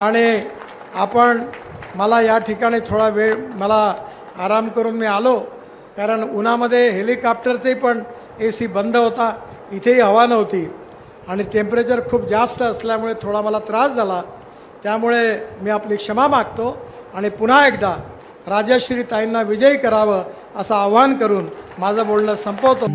आणि आपण मला या ठिकाणी थोडा वेळ मला आराम करून मी आलो कारण उन्हामध्ये हेलिकॉप्टरचे पण ए सी बंद होता इथेही हवा नव्हती. आणि टेम्परेचर खूप जास्त असल्यामुळे थोडा मला त्रास झाला. त्यामुळे मी आपली क्षमा मागतो आणि पुन्हा एकदा राजश्री ताईंना विजयी करावं असं आवाहन करून माझं बोलणं संपवतो.